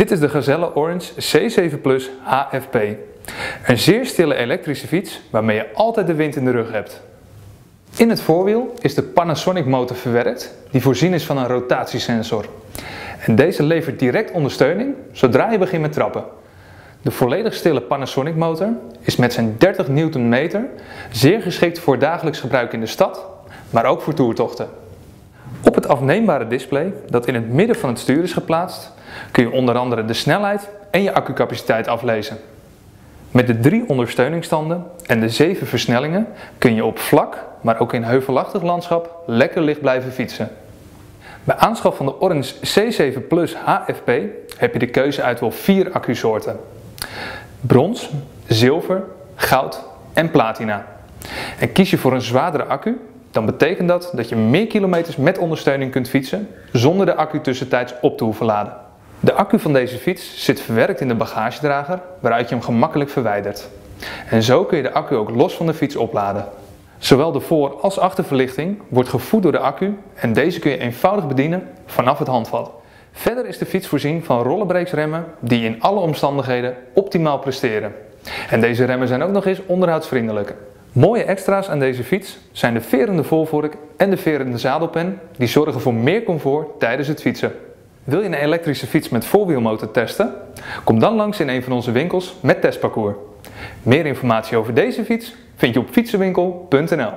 Dit is de Gazelle Orange C7 Plus HFP. Een zeer stille elektrische fiets waarmee je altijd de wind in de rug hebt. In het voorwiel is de Panasonic motor verwerkt die voorzien is van een rotatiesensor. En deze levert direct ondersteuning zodra je begint met trappen. De volledig stille Panasonic motor is met zijn 30 Nm zeer geschikt voor dagelijks gebruik in de stad, maar ook voor toertochten. Op het afneembare display dat in het midden van het stuur is geplaatst kun je onder andere de snelheid en je accupaciteit aflezen. Met de drie ondersteuningsstanden en de zeven versnellingen kun je op vlak, maar ook in heuvelachtig landschap lekker licht blijven fietsen. Bij aanschaf van de Orange C7 Plus HFP heb je de keuze uit wel vier accusoorten. Brons, zilver, goud en platina. En kies je voor een zwaardere accu, dan betekent dat dat je meer kilometers met ondersteuning kunt fietsen zonder de accu tussentijds op te hoeven laden. De accu van deze fiets zit verwerkt in de bagagedrager waaruit je hem gemakkelijk verwijdert. En zo kun je de accu ook los van de fiets opladen. Zowel de voor- als achterverlichting wordt gevoed door de accu en deze kun je eenvoudig bedienen vanaf het handvat. Verder is de fiets voorzien van rollenbreeksremmen die in alle omstandigheden optimaal presteren. En deze remmen zijn ook nog eens onderhoudsvriendelijk. Mooie extra's aan deze fiets zijn de verende volvork en de verende zadelpen die zorgen voor meer comfort tijdens het fietsen. Wil je een elektrische fiets met voorwielmotor testen? Kom dan langs in een van onze winkels met testparcours. Meer informatie over deze fiets vind je op fietsenwinkel.nl